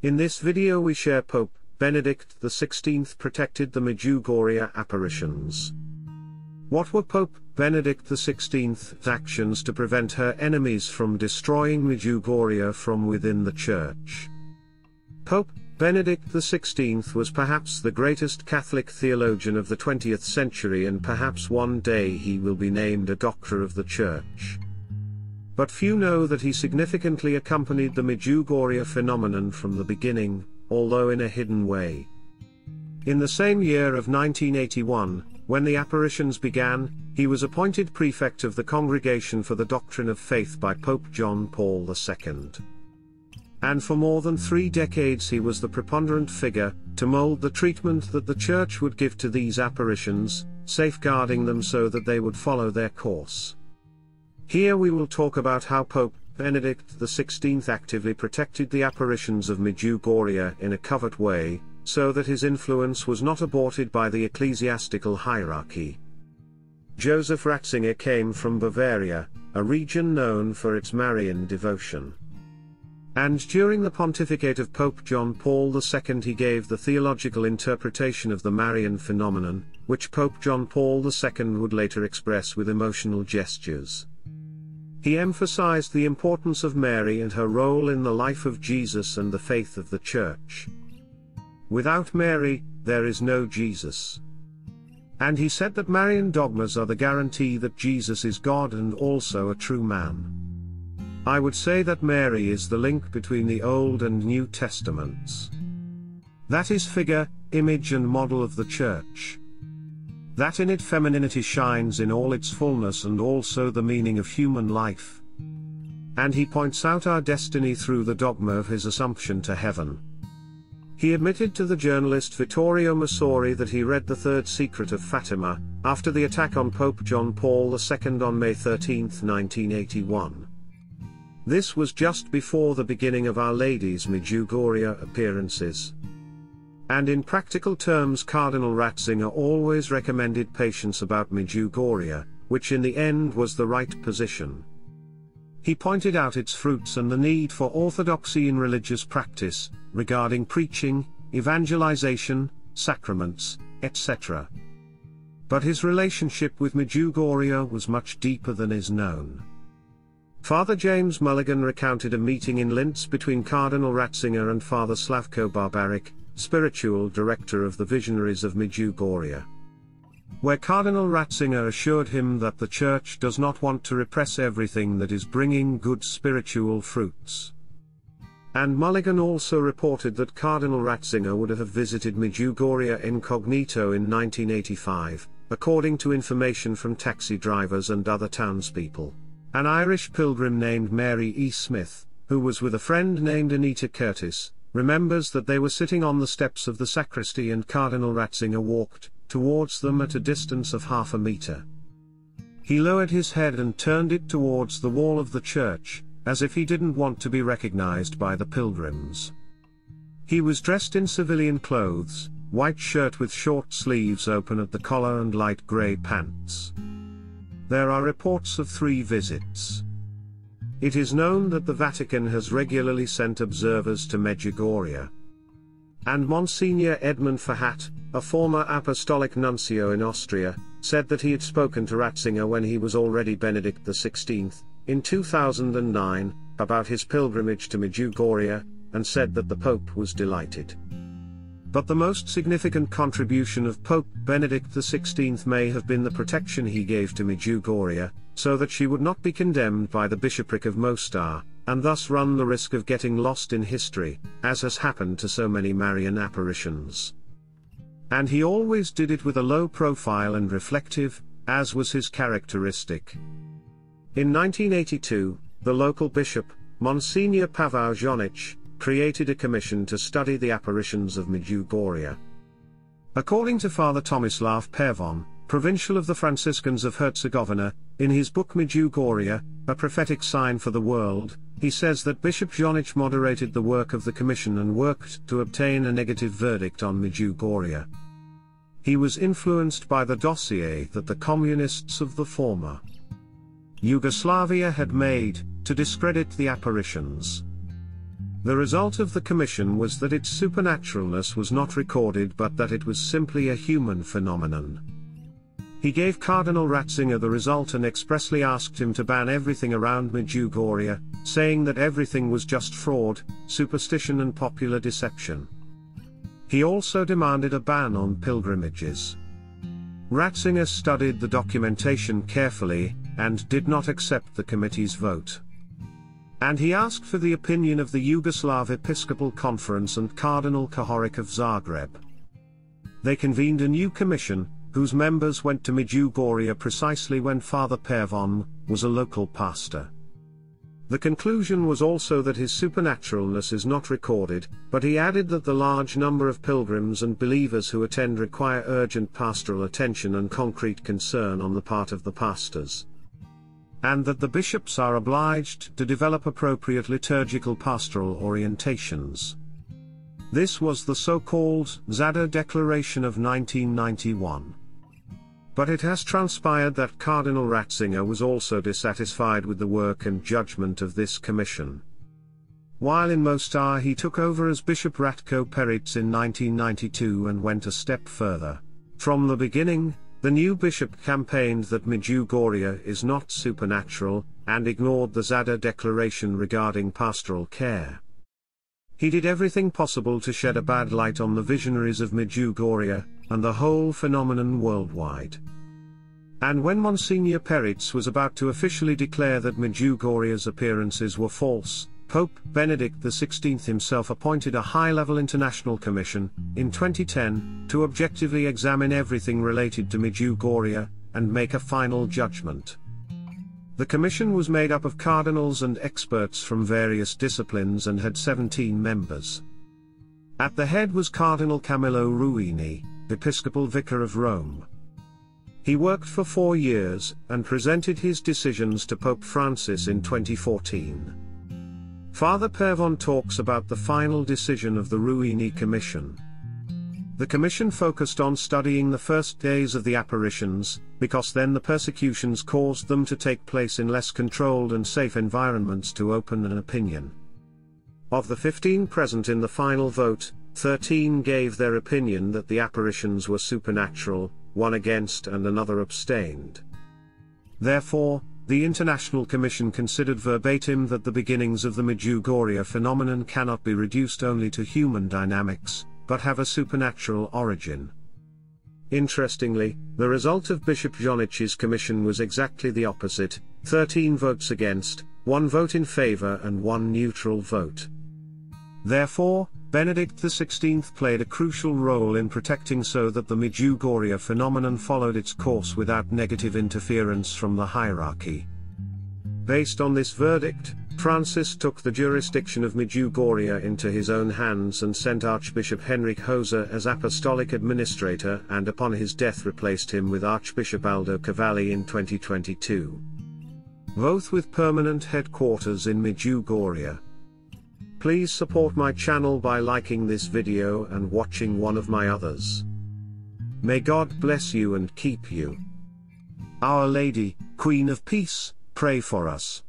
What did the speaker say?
In this video we share Pope Benedict XVI protected the Medjugorje apparitions. What were Pope Benedict XVI's actions to prevent her enemies from destroying Medjugorje from within the Church? Pope Benedict XVI was perhaps the greatest Catholic theologian of the 20th century and perhaps one day he will be named a Doctor of the Church. But few know that he significantly accompanied the Medjugorje phenomenon from the beginning, although in a hidden way. In the same year of 1981, when the apparitions began, he was appointed prefect of the Congregation for the Doctrine of Faith by Pope John Paul II. And for more than three decades he was the preponderant figure, to mold the treatment that the Church would give to these apparitions, safeguarding them so that they would follow their course. Here we will talk about how Pope Benedict XVI actively protected the apparitions of Medjugorje in a covert way, so that his influence was not aborted by the ecclesiastical hierarchy. Joseph Ratzinger came from Bavaria, a region known for its Marian devotion. And during the pontificate of Pope John Paul II he gave the theological interpretation of the Marian phenomenon, which Pope John Paul II would later express with emotional gestures. He emphasized the importance of Mary and her role in the life of Jesus and the faith of the Church. Without Mary, there is no Jesus. And he said that Marian dogmas are the guarantee that Jesus is God and also a true man. I would say that Mary is the link between the Old and New Testaments. That is figure, image and model of the Church that in it femininity shines in all its fullness and also the meaning of human life. And he points out our destiny through the dogma of his assumption to heaven. He admitted to the journalist Vittorio Messori that he read The Third Secret of Fatima, after the attack on Pope John Paul II on May 13, 1981. This was just before the beginning of Our Lady's Medjugorje appearances. And in practical terms Cardinal Ratzinger always recommended patience about Medjugorje, which in the end was the right position. He pointed out its fruits and the need for orthodoxy in religious practice, regarding preaching, evangelization, sacraments, etc. But his relationship with Medjugorje was much deeper than is known. Father James Mulligan recounted a meeting in Linz between Cardinal Ratzinger and Father Slavko Barbaric, spiritual director of the Visionaries of Medjugorje. Where Cardinal Ratzinger assured him that the Church does not want to repress everything that is bringing good spiritual fruits. And Mulligan also reported that Cardinal Ratzinger would have visited Medjugorje incognito in 1985, according to information from taxi drivers and other townspeople. An Irish pilgrim named Mary E. Smith, who was with a friend named Anita Curtis, remembers that they were sitting on the steps of the sacristy and Cardinal Ratzinger walked towards them at a distance of half a meter. He lowered his head and turned it towards the wall of the church, as if he didn't want to be recognized by the pilgrims. He was dressed in civilian clothes, white shirt with short sleeves open at the collar and light grey pants. There are reports of three visits. It is known that the Vatican has regularly sent observers to Medjugorje. And Monsignor Edmund Farhat, a former apostolic nuncio in Austria, said that he had spoken to Ratzinger when he was already Benedict XVI, in 2009, about his pilgrimage to Medjugorje, and said that the Pope was delighted. But the most significant contribution of Pope Benedict XVI may have been the protection he gave to Medjugorje, so that she would not be condemned by the bishopric of Mostar, and thus run the risk of getting lost in history, as has happened to so many Marian apparitions. And he always did it with a low profile and reflective, as was his characteristic. In 1982, the local bishop, Monsignor Pavao Žanić, created a commission to study the apparitions of Medjugorje. According to Father Tomislav Pervan, provincial of the Franciscans of Herzegovina, in his book Medjugorje, A Prophetic Sign for the World, he says that Bishop Žanić moderated the work of the commission and worked to obtain a negative verdict on Medjugorje. He was influenced by the dossier that the communists of the former Yugoslavia had made, to discredit the apparitions. The result of the commission was that its supernaturalness was not recorded but that it was simply a human phenomenon. He gave Cardinal Ratzinger the result and expressly asked him to ban everything around Medjugorje, saying that everything was just fraud, superstition and popular deception. He also demanded a ban on pilgrimages. Ratzinger studied the documentation carefully, and did not accept the committee's vote. And he asked for the opinion of the Yugoslav Episcopal Conference and Cardinal Kuharić of Zagreb. They convened a new commission, whose members went to Medjugorje precisely when Father Pervan was a local pastor. The conclusion was also that his supernaturalness is not recorded, but he added that the large number of pilgrims and believers who attend require urgent pastoral attention and concrete concern on the part of the pastors. And that the bishops are obliged to develop appropriate liturgical pastoral orientations. This was the so-called Zadar Declaration of 1991. But it has transpired that Cardinal Ratzinger was also dissatisfied with the work and judgment of this commission. While in Mostar he took over as Bishop Ratko Perić in 1992 and went a step further. From the beginning, the new bishop campaigned that Medjugorje is not supernatural, and ignored the Zadar declaration regarding pastoral care. He did everything possible to shed a bad light on the visionaries of Medjugorje, and the whole phenomenon worldwide. And when Monsignor Perić was about to officially declare that Medjugorje's appearances were false, Pope Benedict XVI himself appointed a high-level international commission, in 2010, to objectively examine everything related to Medjugorje, and make a final judgment. The commission was made up of cardinals and experts from various disciplines and had 17 members. At the head was Cardinal Camillo Ruini, Episcopal Vicar of Rome. He worked for four years, and presented his decisions to Pope Francis in 2014. Father Pervan talks about the final decision of the Ruini Commission. The Commission focused on studying the first days of the apparitions, because then the persecutions caused them to take place in less controlled and safe environments to open an opinion. Of the 15 present in the final vote, 13 gave their opinion that the apparitions were supernatural, one against and another abstained. Therefore, the International Commission considered verbatim that the beginnings of the Medjugorje phenomenon cannot be reduced only to human dynamics, but have a supernatural origin. Interestingly, the result of Bishop Žanić's commission was exactly the opposite, 13 votes against, 1 vote in favor and 1 neutral vote. Therefore, Benedict XVI played a crucial role in protecting so that the Medjugorje phenomenon followed its course without negative interference from the hierarchy. Based on this verdict, Francis took the jurisdiction of Medjugorje into his own hands and sent Archbishop Henryk Hoser as apostolic administrator and upon his death replaced him with Archbishop Aldo Cavalli in 2022. Both with permanent headquarters in Medjugorje. Please support my channel by liking this video and watching one of my others. May God bless you and keep you. Our Lady, Queen of Peace, pray for us.